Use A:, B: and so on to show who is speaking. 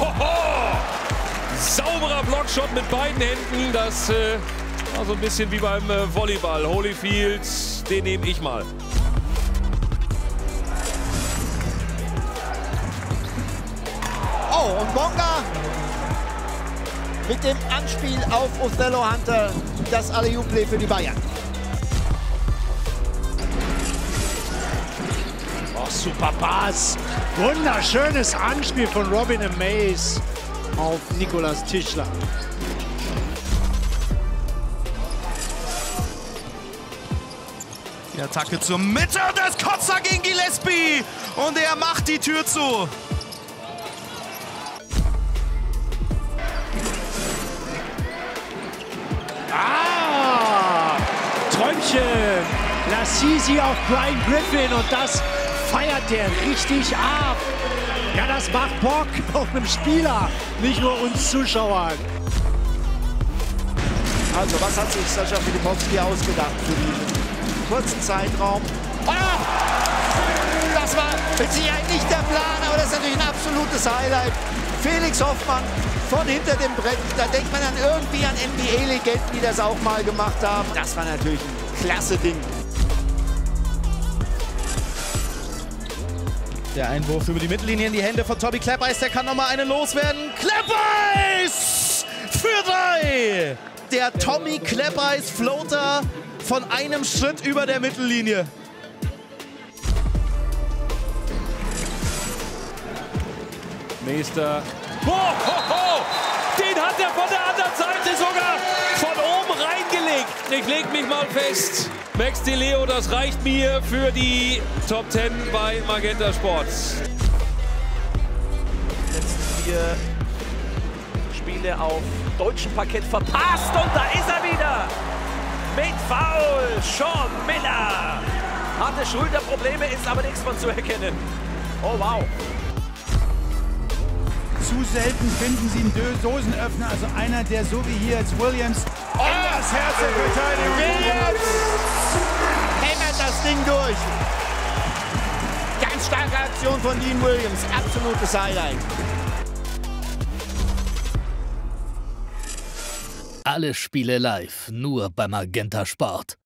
A: Hoho! Sauberer Blockshot mit beiden Händen. Das äh, war so ein bisschen wie beim äh, Volleyball. Holyfield, den nehme ich mal.
B: Oh, und Bonga mit dem Anspiel auf Othello Hunter das Alley-Oop-Play für die Bayern.
C: Oh, super Pass. Wunderschönes Anspiel von Robin Amaze auf Nikolas Tischler.
D: Die Attacke zur Mitte und das Kotzer gegen Gillespie. Und er macht die Tür zu.
C: Ah! Träumchen. Lassisi auf Brian Griffin und das feiert der richtig ab. Ja, das macht Bock auf einem Spieler, nicht nur uns Zuschauern.
B: Also, was hat sich Sascha Filipowski ausgedacht für diesen kurzen Zeitraum? Oh! Das war mit Sicherheit nicht der Plan, aber das ist natürlich ein absolutes Highlight. Felix Hoffmann von hinter dem Brett. Da denkt man dann irgendwie an NBA-Legenden, die das auch mal gemacht haben. Das war natürlich ein klasse Ding.
D: Der Einwurf über die Mittellinie in die Hände von Tobi Kleppeis. Der kann nochmal einen loswerden. Kleppeis für drei. Der Tommy Kleppeis Floater von einem Schritt über der Mittellinie.
A: Meister. Oh, ho, ho. Den hat er von der anderen Seite sogar von oben reingelegt. Ich leg mich mal fest. Max Di Leo, das reicht mir für die Top 10 bei Magenta Sports.
E: letzten vier Spiele auf deutschem Parkett verpasst und da ist er wieder. Mit Foul, Sean Miller. Hatte Schulterprobleme, ist aber nichts von zu erkennen. Oh wow.
F: Zu selten finden sie einen Dö- Dosenöffner, also einer, der so wie hier jetzt Williams in das Herz der Verteidigung.
B: Williams hämmert das Ding durch. Ganz starke Aktion von Dean Williams. Absolutes Highlight.
G: Alle Spiele live, nur bei Magenta Sport.